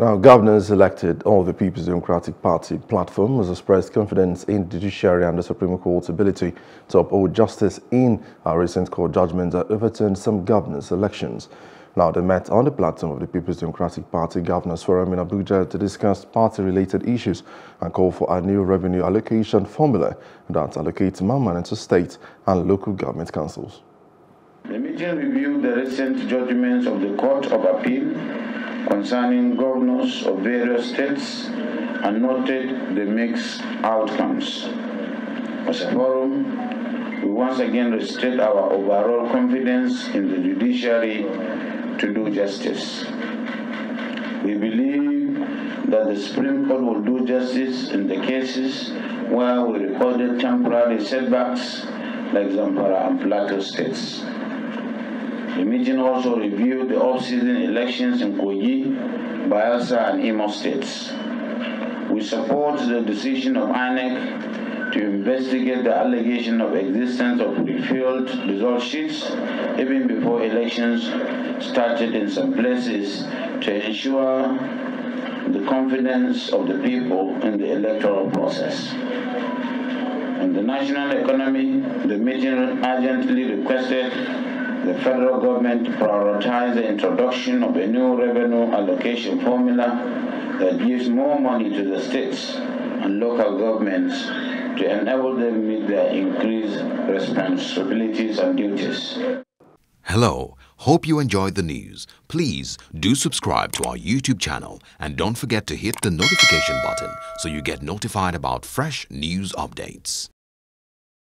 Now, governors elected of the People's Democratic Party platform has expressed confidence in the judiciary and the Supreme Court's ability to uphold justice in a recent court judgment that overturned some governors' elections. Now, they met on the platform of the People's Democratic Party Governors Forum in Abuja to discuss party-related issues and call for a new revenue allocation formula that allocates more money to state and local government councils. The meeting reviewed the recent judgments of the Court of Appeal concerning governors of various states and noted the mixed outcomes. As a forum, we once again restate our overall confidence in the judiciary to do justice. We believe that the Supreme Court will do justice in the cases where we recorded temporary setbacks like Zamfara and Plateau states. The meeting also reviewed the off-season elections in Kogi, Bayelsa, and Imo states. We support the decision of INEC to investigate the allegation of existence of refilled result sheets even before elections started in some places to ensure the confidence of the people in the electoral process. In the national economy, the meeting urgently requested federal government to prioritize the introduction of a new revenue allocation formula that gives more money to the states and local governments to enable them meet their increased responsibilities and duties. Hello, hope you enjoyed the news. Please do subscribe to our YouTube channel and don't forget to hit the notification button so you get notified about fresh news updates.